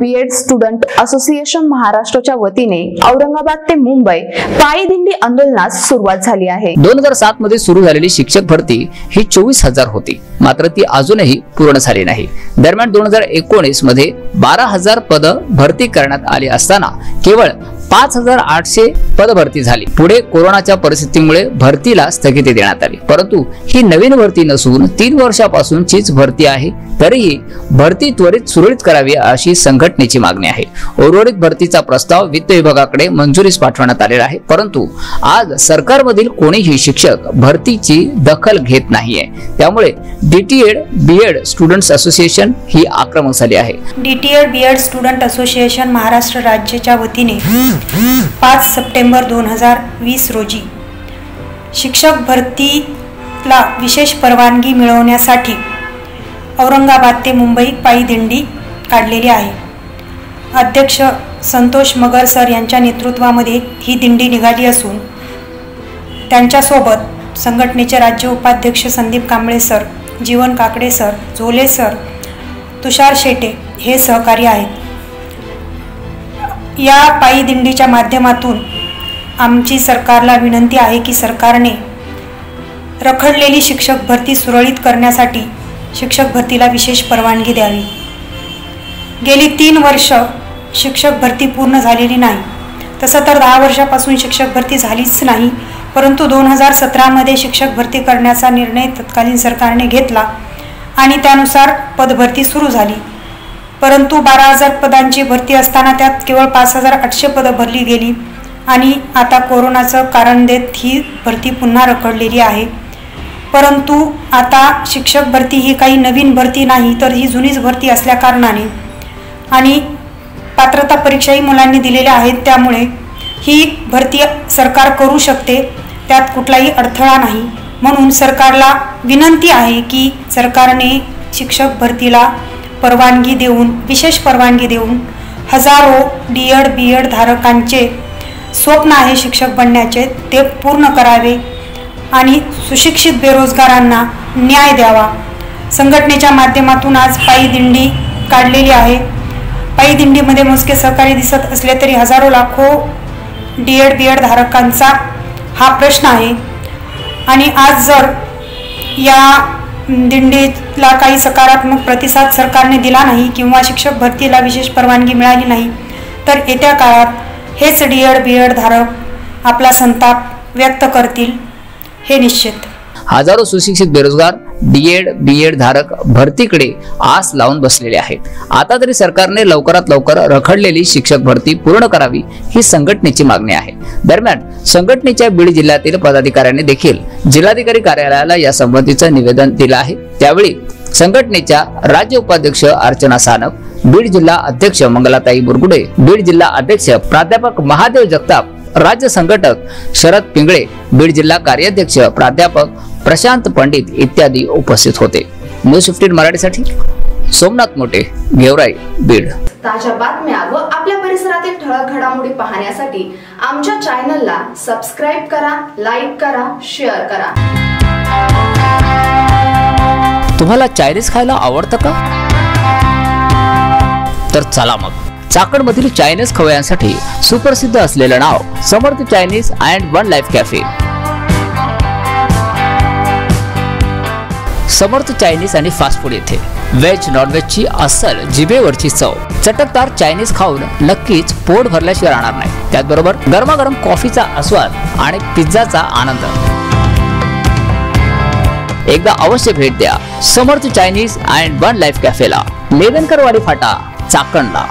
बी Ed student association महाराष्ट्राच्या वतीने औरंगाबाद ते मुंबई पायी दिंडी आंदोलनास सुरुवात झाली आहे. दोन हजार सात मध्ये सुरू झालेली शिक्षक भरती ही चोवीस हजार होती. मात्र ती अजूनही पूर्ण झाली नाही. दरम्यान दोन हजार एकोणीसमध्ये बारा हजार पद भरती करण्यात आली असताना केवळ पाच हजार आठशे पद भरती झाली. पुढे कोरोनाच्या परिस्थितीमुळे भरतीला स्थगिती देण्यात आली. परंतु ही नवीन भरती नसून तीन वर्षापासूनचीच भरती आहे. तरीही भरती त्वरित सुरळीत करावी अशी संघटनेची मागणी आहे. उर्वरित भरतीचा प्रस्ताव वित्त विभागाकडे मंजुरीस पाठवण्यात आलेला आहे. परंतु आज सरकारमधील कोणीही शिक्षक भरतीची दखल घेत नाहीये. त्यामुळे डीटीएड बीएड स्टुडंट्स असोसिएशन ही आक्रमक झाली आहे. DTEd B Ed student association Maharashtra राज्याच्या वतीने पाच सप्टेंबर दोन हजार वीस रोजी. शिक्षक भरतीला विशेष परवानगी मिळवण्यासाठी औरंगाबाद ते मुंबई पायी दिंडी काढलेली आहे. अध्यक्ष संतोष मगर सर यांच्या नेतृत्वामध्ये ही दिंडी निघाली असून त्यांच्यासोबत संघटनेचे राज्य उपाध्यक्ष Sandeep Kamble sir Jeevan Kakade sir Jhole sir Tushar Shete हे सहकारी आहेत. या पायी दिंडीच्या माध्यमातून आमची सरकारला विनंती आहे की सरकारने रखडलेली शिक्षक भरती सुरळीत करण्यासाठी शिक्षक भरतीला विशेष परवानगी द्यावी. गेली तीन वर्ष शिक्षक भरती पूर्ण झालेली नाही. तसं तर दहा वर्षापासून शिक्षक भरती झालीच नाही परंतु दोन हजार सतरामध्ये शिक्षक भरती करण्याचा निर्णय तत्कालीन सरकारने घेतला आणि त्यानुसार पदभरती सुरू झाली. परंतु बारा हजार पदांची भरती असताना त्यात केवळ पाच हजार आठशे पदं भरली गेली. आणि आता कोरोनाचं कारण देत ही भरती पुन्हा रखडलेली आहे. परंतु आता शिक्षक भरती ही काही नवीन भरती नाही तर ही जुनीच भरती असल्याकारणाने आणि पात्रता परीक्षाही मुलांनी दिलेल्या आहेत त्यामुळे ही भरती सरकार करू शकते त्यात कुठलाही अडथळा नाही. म्हणून सरकारला विनंती आहे की सरकारने शिक्षक भरतीला परवानगी देऊन विशेष परवानगी देऊन हजारो डी एड बी एड धारकांचे स्वप्न आहे शिक्षक बनण्याचे ते पूर्ण करावे आणि सुशिक्षित बेरोजगारांना न्याय द्यावा. संघटनेच्या माध्यमातून आज पायी दिंडी काढलेली आहे. पायी दिंडीमध्ये मोजके सहकारी दिसत असले तरी हजारो लाखो डी एड बी एड धारकांचा हा प्रश्न आहे. आणि आज जर या दिंडीला काही सकारात्मक प्रतिसाद सरकारने दिला नाही किंवा शिक्षक भरतीला विशेष परवानगी मिळाली नाही तर येत्या काळात H D Ed B add धारक आपला संताप व्यक्त करतील हे निश्चित. हजारो सुशिक्षित बेरोजगार डीएड बीएड धारक भरतीकडे आस लावून बसलेले आहेत. आता तरी सरकारने लवकरात लवकर रखडलेली शिक्षक भरती पूर्ण करावी ही संघटनेची मागणी आहे. दरम्यान संघटनेच्या बीड जिल्ह्यातील पदाधिकाऱ्यांनी देखील जिल्हाधिकारी कार्यालयाला या संबंधीचं निवेदन दिलं आहे. त्यावेळी संघटनेच्या राज्य उपाध्यक्ष अर्चना सानप बीड जिल्हा अध्यक्ष मंगलाताई बुरगुडे बीड जिल्हा अध्यक्ष प्राध्यापक महादेव जगताप राज्य संघटक शरद पिंगळे बीड जिल्हा कार्याध्यक्ष प्राध्यापक प्रशांत पंडित इत्यादी उपस्थित होते. न्यूज फिफ्टीन मराठीसाठी सोमनाथ मोठे गेवराई बीड. ताज्या बातम्या व आपल्या परिसरातील ठळक घडामोडी पाहण्यासाठी आमच्या चॅनलला सबस्क्राईब करा लाईक करा शेअर करा. तुम्हाला चायनीज खायला आवडतं का? तर चला मग. चाकणमधील चायनीज खवयांसाठी सुप्रसिद्ध असलेलं नाव Samarth Chinese and one life cafe. Samarth Chinese आणि फास्ट फूड येथे. व्हेज नॉनव्हेजची अस्सल जिभेवरची चव. चटकदार चायनीज खाऊन नक्कीच पोट भरल्याशिवाय राहणार नाही. त्याचबरोबर गरमागरम कॉफीचा आस्वाद आणि पिझ्झाचा आनंद. एकदा अवश्य भेट द्या. Samarth Chinese and one life कॅफेला. Ledankarwadi फाटा चाकणला.